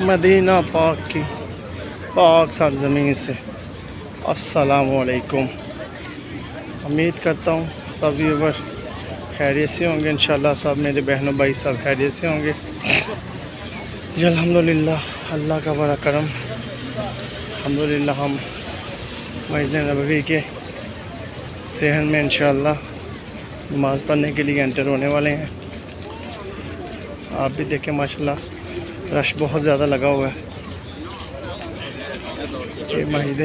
مدینہ پاک کی۔ پاک سرزمین سے۔ السلام علیکم۔ امید کرتا ہوں سب ویور خیریت سے ہوں گے۔ انشاءاللہ سب میرے بہنوں بھائی سب خیریت سے ہوں گے۔ جی الحمدللہ، اللہ کا بڑا کرم۔ الحمدللہ، ہم مجد نبوی کے صحن میں انشاءاللہ نماز پڑھنے کے لیے انٹر ہونے والے ہیں۔ آپ بھی دیکھیں، ماشاءاللہ۔ رش بہت زیادہ لگا ہوا ہے۔ یہ مسجد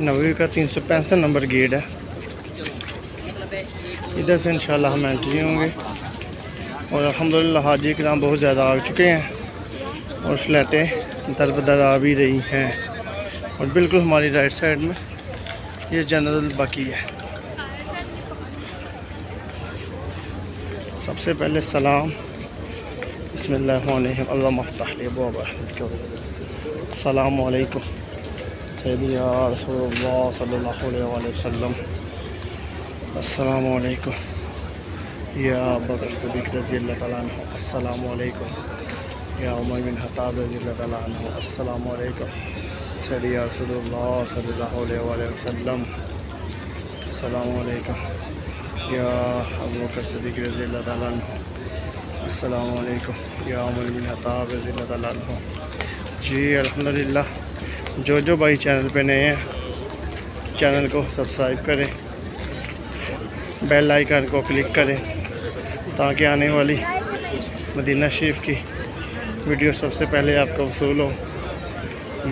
نبوی کا تین سو پینسٹھ نمبر گیٹ ہے۔ ادھر سے انشاءاللہ ہم انٹری ہوں گے۔ اور الحمدللہ حاجی کرام بہت زیادہ آ چکے ہیں۔ اور فلیٹیں در بدر آ بھی رہی ہیں۔ اور بالکل ہماری رائٹ سائیڈ میں یہ جنرل باقی ہے۔ سب سے پہلے سلام۔ بسم اللہ الرحمن الرحیم. اللہ مفتح لیبا برحمت السلام علیکم. سیدنا رسول اللہ صلی اللہ علیہ وآلہ وسلم. السلام علیکم. یا بکر صدیق رضی اللہ تعالیٰ عنہ. السلام علیکم. یا عمر بن حطاب رضی اللہ تعالیٰ عنہ. السلام علیکم. سیدنا رسول اللہ صلی اللہ علیہ وآلہ وسلم. السلام علیکم. یا ابو بکر صدیق رضی اللہ تعالیٰ عنہ. السلام علیکم. یام المنطاب رضی اللہ تعالیٰ عنہ. جی الحمدللہ. جو جو بھائی چینل پہ نئے ہیں، چینل کو سبسکرائب کریں، بیل آئیکن کو کلک کریں، تاکہ آنے والی مدینہ شریف کی ویڈیو سب سے پہلے آپ کا وصول ہو۔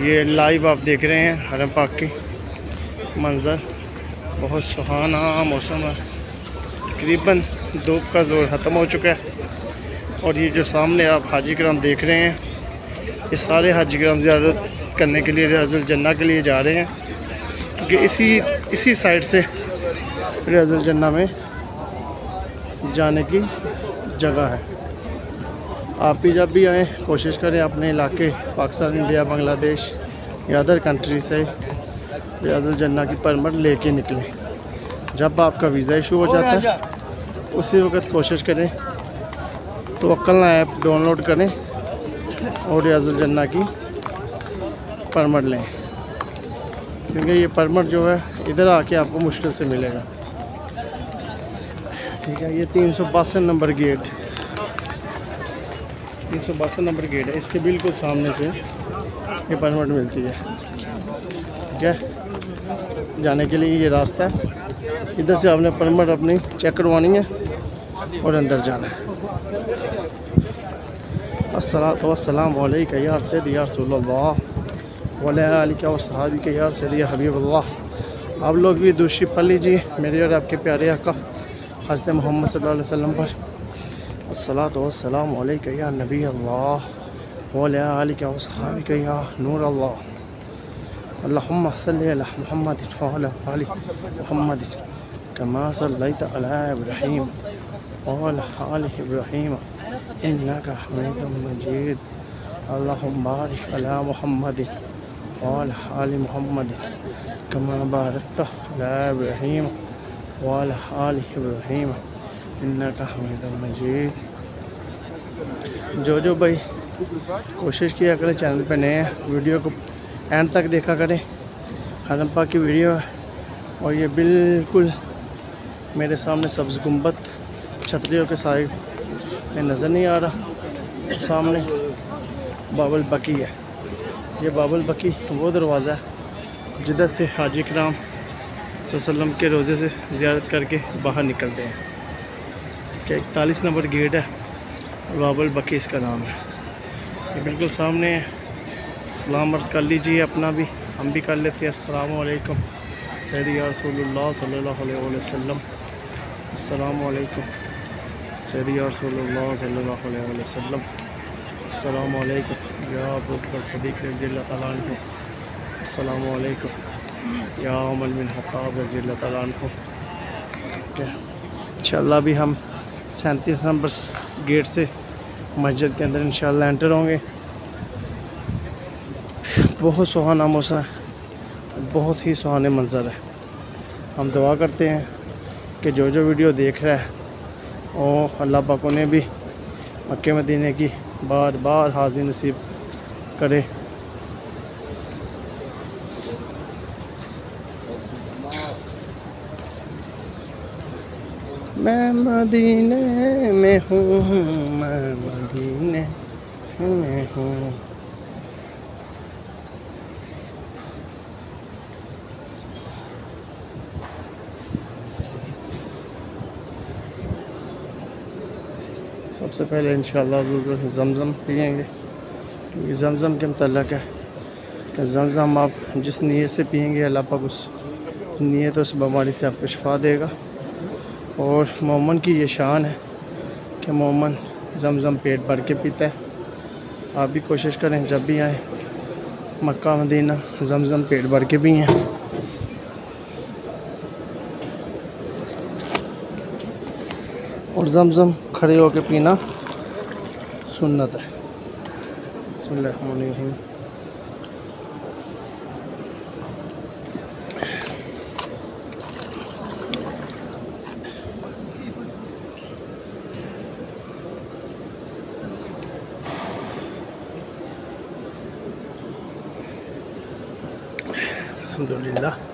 یہ لائیو آپ دیکھ رہے ہیں، حرم پاک کی منظر۔ بہت سہانا موسم ہے۔ تقریباً دھوپ کا زور ختم ہو چکا ہے اور یہ جو سامنے آپ حاجی کرام دیکھ رہے ہیں، یہ سارے حاجی کرام زیارت کرنے کے لیے، ریاض الجنہ کے لیے جا رہے ہیں۔ کیونکہ اسی اسی سائڈ سے ریاض الجنہ میں جانے کی جگہ ہے۔ آپ بھی جب بھی آئیں، کوشش کریں اپنے علاقے، پاکستان، انڈیا، بنگلہ دیش، یا ادر کنٹری سے ریاض الجنہ کی پرمٹ لے کے نکلیں۔ جب آپ کا ویزا ایشو ہو جاتا ہے اسی وقت کوشش کریں تو نہ ایپ ڈاؤن لوڈ کریں اور ریاض الجنہ کی پرمٹ لیں۔ کیونکہ یہ پرمٹ جو ہے، ادھر آ کے آپ کو مشکل سے ملے گا۔ ٹھیک ہے، یہ تین سو باسٹھ نمبر گیٹ۔ تین سو باسٹھ نمبر گیٹ ہے۔ اس کے بالکل سامنے سے یہ پرمٹ ملتی ہے۔ ٹھیک ہے۔ جانے کے لیے یہ راستہ ہے۔ ادھر سے آپ نے پرمٹ اپنی چیک کروانی ہے۔ اور اندر جانا ہے۔ السلام علیکہ یا سید یا رسول اللہ۔ ولی علیکہ و صحابی کے یا سید یا حبیب اللہ۔ آپ لوگ بھی دوشی پڑھ لیجیے میرے اور آپ کے پیارے آقا حضرت محمد صلی اللہ علیہ وسلم پر۔ السلام علیکہ یا نبی اللہ۔ ولی علیکہ و صحابی کے یا نور اللہ۔ اللہم صلی اللہ محمد وعلى ال محمد کما صلیت على ابراہیم۔ حال ابراہیم، انکا حمید مجید، اللہم بارک علی محمد وعلى حال محمد كما باركت على ابراهيم وعلى حال ابراہیم انك حمید مجید۔ جو جو بھائی کوشش کیا اگلے چینل پہ نئے ویڈیو کو اینڈ تک دیکھا کریں۔ حضم پاک کی ویڈیو ہے اور یہ بالکل میرے سامنے سبز گمبت چھتریوں کے سائے میں نظر نہیں آ رہا، سامنے بابل بکی ہے۔ یہ بابل بکی وہ دروازہ ہے جدہ سے حاجی کرام صلی اللہ علیہ وسلم کے روزے سے زیارت کر کے باہر نکلتے ہیں۔ کہ اکتالیس نمبر گیٹ ہے، بابل بکی اس کا نام ہے۔ یہ بالکل سامنے ہے۔ سلام عرض کر لیجیے، اپنا بھی، ہم بھی کر لیتے ہیں۔ السلام علیکم سید رسول اللہ صلی اللہ علیہ وسلم۔ السلام علیکم۔ سری رسول اللہ صلی اللہ علیہ وسلم۔ السلام علیکم۔ یا بکر صدیق رضی اللہ تعالیٰ عنہ۔ السلام علیکم۔ یا عمل بن حطاب رضی اللہ تعالیٰ عنہ۔ انشاءاللہ بھی ہم سینتیس نمبر گیٹ سے مسجد کے اندر انشاءاللہ انٹر ہوں گے۔ بہت سہانا موسم ہے۔ بہت ہی سہانے منظر ہے۔ ہم دعا کرتے ہیں کہ جو جو ویڈیو دیکھ رہا ہے اور اللہ پاک انہیں بھی مکہ مدینہ کی بار بار حاضر نصیب کرے۔ میں مدینہ میں ہوں، میں مدینہ میں ہوں۔ سب سے پہلے انشاءاللہ حضور زمزم پئیں گے، کیونکہ زمزم کے متعلق ہے کہ زمزم آپ جس نیت سے پئیں گے، اللہ پاک اس نیت اس بیماری سے آپ کو شفا دے گا۔ اور مومن کی یہ شان ہے کہ مومن زمزم پیٹ بھر کے پیتا ہے۔ آپ بھی کوشش کریں جب بھی آئیں، مکہ، مدینہ زمزم پیٹ بھر کے بھی ہیں۔ اور زمزم کھڑے ہو کے پینا سنت ہے۔ بسم اللہ الرحمن الرحیم۔ الحمدللہ۔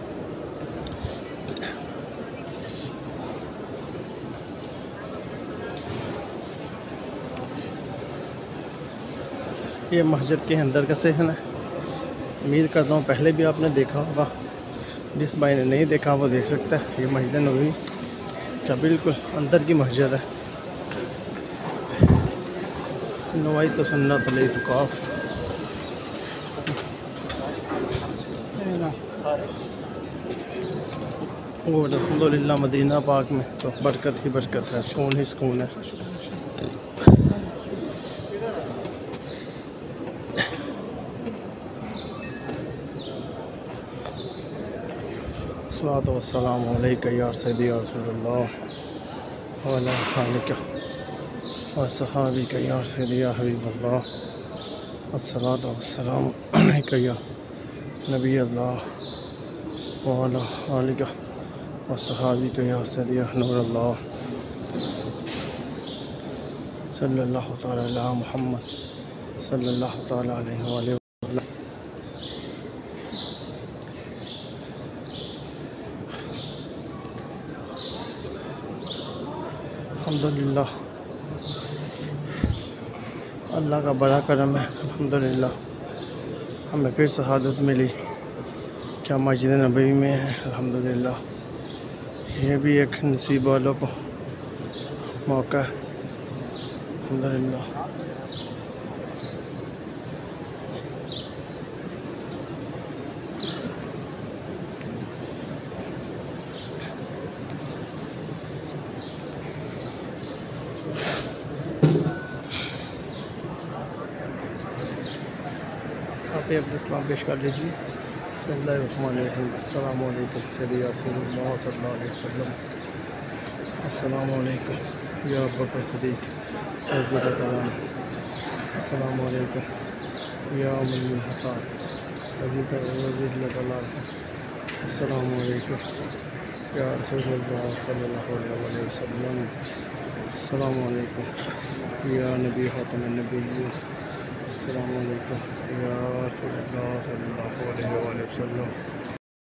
یہ مسجد کے اندر کا صحن ہے۔ امید کرتا ہوں پہلے بھی آپ نے دیکھا ہوگا۔ جس بھائی نے نہیں دیکھا وہ دیکھ سکتا ہے یہ مسجد نبوی کا بالکل اندر کی مسجد ہے۔ نوائی تو سننا تو لئی رکاف اور الحمدللہ مدینہ پاک میں تو برکت ہی برکت ہے، سکون ہی سکون ہے۔ الصلاة والسلام علیکہ یا سیدی یا رسول اللہ وعلی آلکہ وصحابکہ یا سیدی یا حبیب اللہ الصلاة والسلام علیکہ یا نبی اللہ وعلی آلکہ وصحابکہ یا سیدی یا نور اللہ صلی اللہ تعالی علی محمد. صلی اللہ تعالی علیہ وآلہ الحمد الحمدللہ۔ اللہ کا بڑا کرم ہے، الحمدللہ۔ ہمیں پھر شہادت ملی کیا مسجد نبوی میں ہے الحمدللہ۔ یہ بھی ایک نصیب والوں کو موقع ہے، الحمدللہ۔ آپ اپنے اسلام پیش کر لیجیے۔ بسم اللہ الرحمن الرحیم۔ السلام علیکم سیدی رسول اللہ صلی اللہ علیہ وسلم۔ السلام علیکم یا بکر صدیق۔ عزیز کرام السلام علیکم یا من من حطار عزیز وزیر اللہ تعالیٰ السلام علیکم یا رسول اللہ صلی اللہ علیہ وسلم۔ السلام علیکم یا نبی خاتم النبیین۔ السلام علیکم يا رسول الله صلى الله عليه وسلم